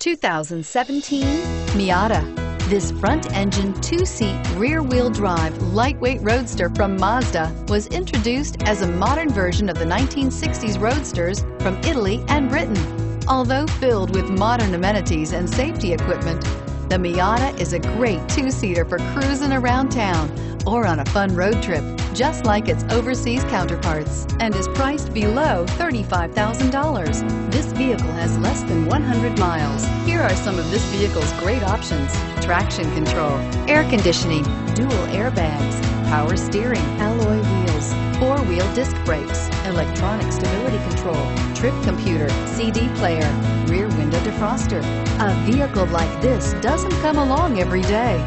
2017 Miata. This front-engine, two-seat, rear-wheel drive, lightweight roadster from Mazda was introduced as a modern version of the 1960s roadsters from Italy and Britain. Although filled with modern amenities and safety equipment, the Miata is a great two-seater for cruising around town or on a fun road trip, just like its overseas counterparts, and is priced below $35,000. This vehicle has less than 100 miles. Here are some of this vehicle's great options. Traction control, air conditioning, dual airbags, power steering, alloy wheels, four-wheel disc brakes, electronic stability control, trip computer, CD player, rear window defroster. A vehicle like this doesn't come along every day.